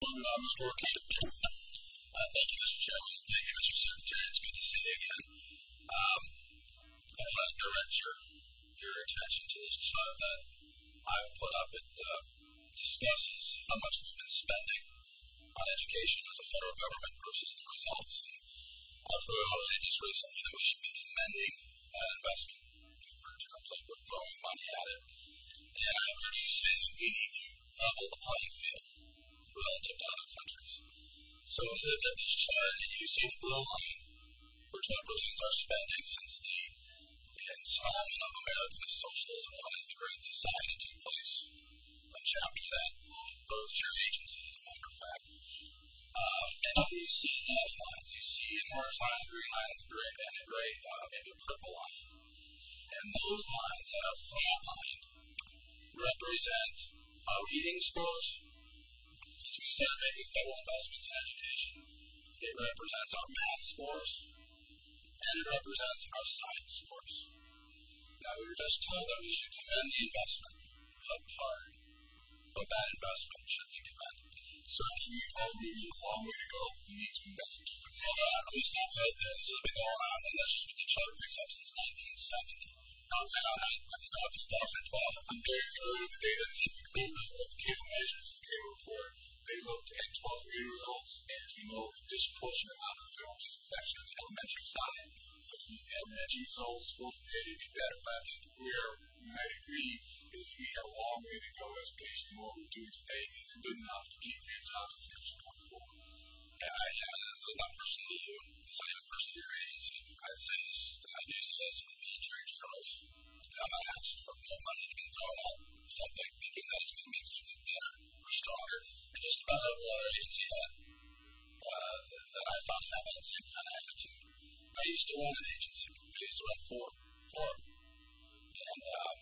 Orchid. Uh, thank you, Mr. Chairman. Thank you, Mr. Secretary. It's good to see you again. Um, I want to direct your your attention to this chart that I've put up. It uh, discusses how much we've been spending on education as a federal government versus the results. I've heard already just recently that we should be commending that investment in terms of we're throwing money at it. And I've heard you say that we need to level the playing field relative to other countries. So when you look at this chart and you see the blue line, which represents our spending since the installment of American Socialism, known as the Great Society, took place a chapter that birthed your agency, as a matter of fact. Um, and you see these lines. You see an orange line, a green line, and a gray, maybe uh, a purple line. And those lines that are flat-lined represent our reading scores. We making federal investments in education, it represents our math scores, and it represents our science scores. Now, we were just told that we should commend the investment. What part of that investment should we commend? So if we all need a long way to go, we need to invest differently. Well, at least I've heard that this has been going on, and that's just what the chart picks up since 1970. Now, it's now 2012. I'm very familiar with the data. It should be clear the cable measures, cable report, they looked at 12th grade results, and we know, a disproportionate amount of federal is actually on the elementary side. So the elementary results will be better. But I think where we might agree is that we have a long way to go in education. What we're doing today isn't good enough to keep jobs in schools going forward. Yeah, this is not personal to you. It's not even personal to your agency. I'd say this, I do say this to the military generals. You come and ask for more money to be thrown at something, thinking that it's going to make something better stronger. And just about every other agency that uh, that I found had that same kind of attitude. I used to run an agency. I used to run four. Four. Um,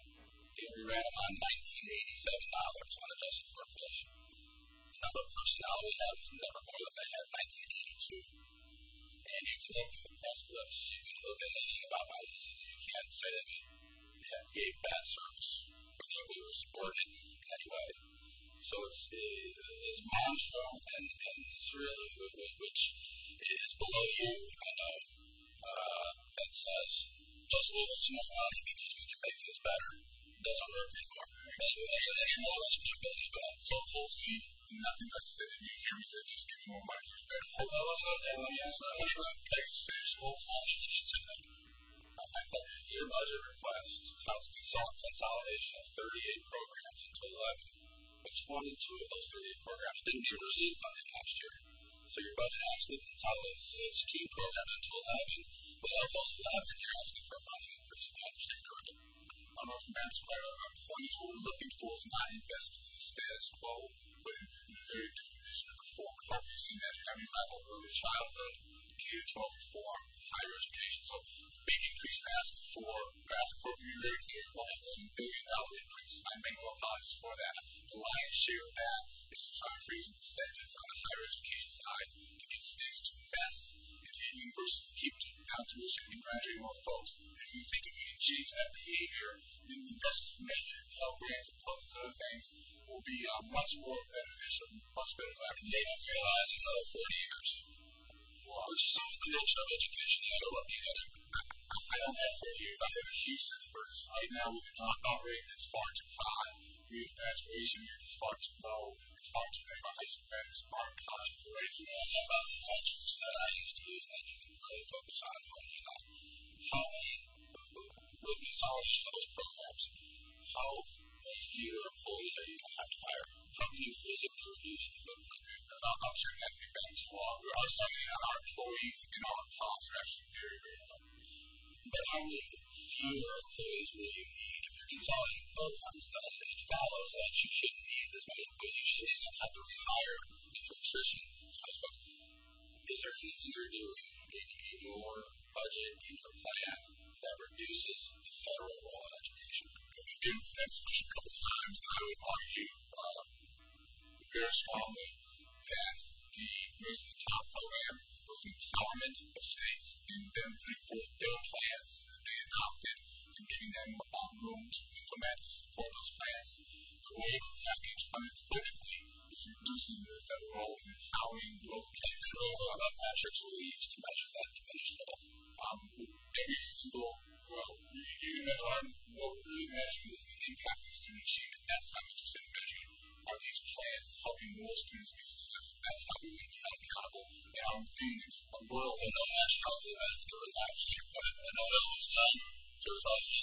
and we ran them on $1987 unadjusted for inflation. The number of personnel we had was never more than they had in 1982. And you can look through the press clips. You can look at anything about my agency. You can't say that we gave bad service or that we were supported in any way. So it's uh, mantra, and and it's really, which is below you, I know, uh, that says, just give us more money because we can make things better. It doesn't work anymore. Any more responsibility to that. So hopefully, nothing like saying, you hear me say, just give more money. Hopefully, let me ask that. Hopefully, you did say that. I thought your budget request counts consolidation of 38 programs into 11, which 22 of those 38 programs didn't even receive funding last year. So your budget actually consolidates 16 programs into 11. But of those 11, you're asking for a funding increase, if I understand correctly. I don't know if that's right. My point is, what we're looking for is not investment in the status quo, but in a very different vision of reform. I hope you've seen that at every level, early childhood, K-12 reform, higher education. So big increase we're asking for, we're asking for a very clear $1.2 billion increase. I make no apologies for that. The lion's share of that is to try to raise incentives on the higher education side to get states to invest into universities to keep down tuition and graduate more folks. If you think if we can change that behavior, then the investments we make in health grants and other things will be uh, much more beneficial, much better than ever. Maybe if you realize another 40 years, which is some of the nature of education, you you got to do. I don't have 40 years. I have a huge sense of urgency. Right now, with the dropout rate that's far too high, with the graduation rate that's far too low, and far too many of our high school graduates aren't college graduates. That's about the metrics that I used to use that you can really focus on and on. How many, uh, with consolidation of those programs, how many fewer employees are you going to have to hire? How can you physically reduce the footprint? I'm sure that would be better to. We are saying that our employees and our costs are actually very, very low. But how many fewer employees will you need? If you're consolidating programs, then it follows that you shouldn't need as many employees. You should at least not have to rehire through attrition. Is there anything you're doing in your budget, in your plan, that reduces the federal role in education? We've given that speech a couple times, and I would argue very strongly that the most of the top program was the empowerment of states in them putting forth their plans that they adopted and giving them room to implement and support those plans. The waiver package, unequivocally, is reducing the federal role in empowering local communities. What metrics will you use to measure that diminished role? Um, every single, well, you measure on what really measuring is the impact of student achievement. That's what I'm plans helping more students be successful? That's how we be held accountable. And our is a world I know that's probably the best, but I understand your point. I know that was done. There's also,